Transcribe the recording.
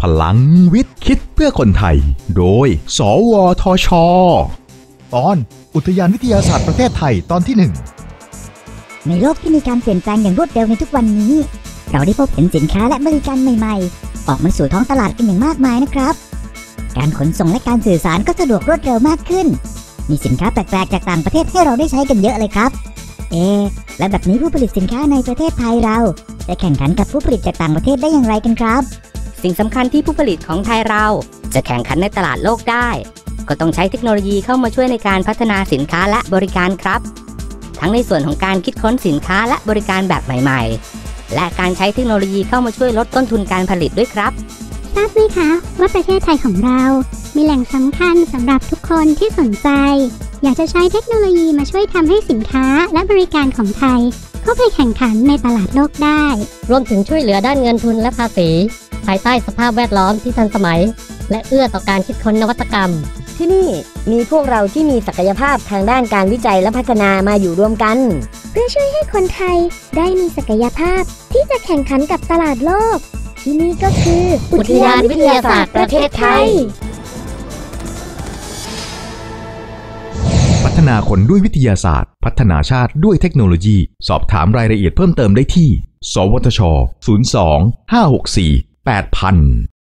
พลังวิทย์คิดเพื่อคนไทย โดย สวทช ตอน อุทยานวิทยาศาสตร์ประเทศไทยตอนที่หนึ่งในโลกที่มีการเปลี่ยนแปลงอย่างรวดเร็วในทุกวันนี้ เราได้พบเห็นสินค้าและบริการใหม่ๆ ออกมาสู่ท้องตลาดกันอย่างมากมายนะครับ การขนส่งและการสื่อสารก็สะดวกรวดเร็วมากขึ้น มีสินค้าแปลกๆจากต่างประเทศให้เราได้ใช้กันเยอะเลยครับ เอ และแบบนี้ผู้ผลิตสินค้าในประเทศไทยเราจะแข่งขันกับผู้ผลิตจากต่างประเทศได้อย่างไรกันครับ สิ่งสำคัญที่ผู้ผลิตของไทยเรา จะแข่งขันในตลาดโลกได้ ก็ต้องใช้เทคโนโลยีเข้ามาช่วยในการพัฒนาสินค้าและบริการครับ ทั้งในส่วนของการคิดค้นสินค้าและบริการแบบใหม่ ๆ และการใช้เทคโนโลยีเข้ามาช่วยลดต้นทุนการผลิตด้วยครับทราบไหมคะว่าประเทศไทยของเรา มีแหล่งสำคัญสำหรับทุกคนที่สนใจ อยากจะใช้เทคโนโลยีมาช่วยทำให้สินค้าและบริการของไทย เข้าไปแข่งขันในตลาดโลกได้ รวมถึงช่วยเหลือด้านเงินทุนและภาษี ภายใต้สภาพแวดล้อมที่ทันสมัย และเอื้อต่อการคิดค้นนวัตกรรม ที่นี่มีพวกเราที่มีศักยภาพทางด้านการวิจัยและพัฒนามาอยู่รวมกัน เพื่อช่วยให้คนไทยได้มีศักยภาพที่จะแข่งขันกับตลาดโลก ที่นี่ก็คือ อุทยานวิทยาศาสตร์ประเทศไทย นาคนด้วยวิทยาศาสตร์ พัฒนาชาติด้วยเทคโนโลยี สอบถามรายละเอียดเพิ่มเติมได้ที่ สวทช 02 564 8000